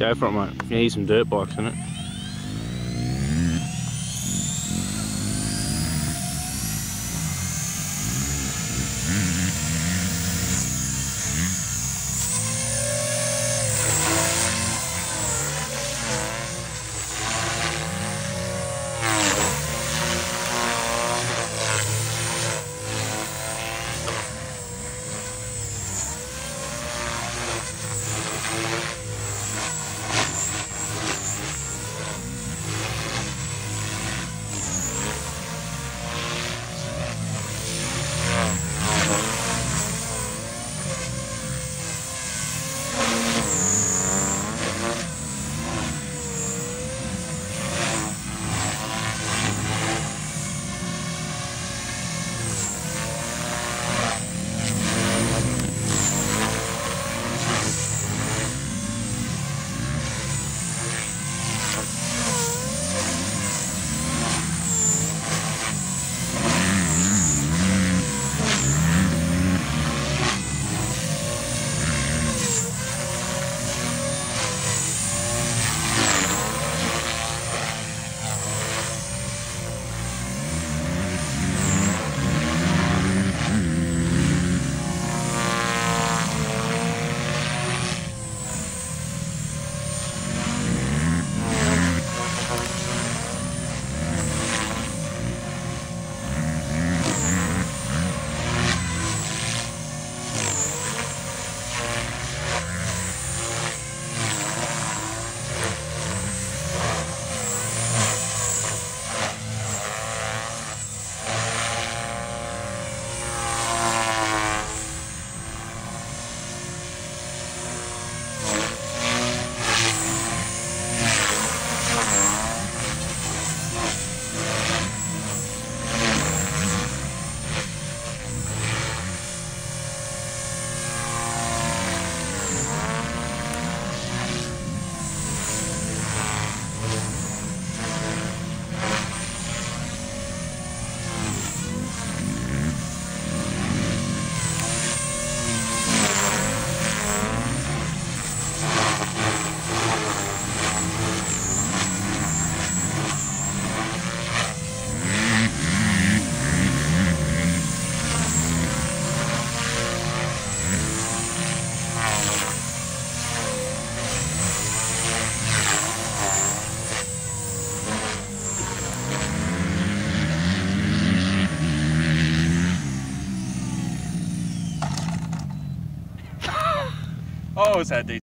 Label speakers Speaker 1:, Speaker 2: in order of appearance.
Speaker 1: Go for it, mate. You need some dirt bikes in it.
Speaker 2: Always had these.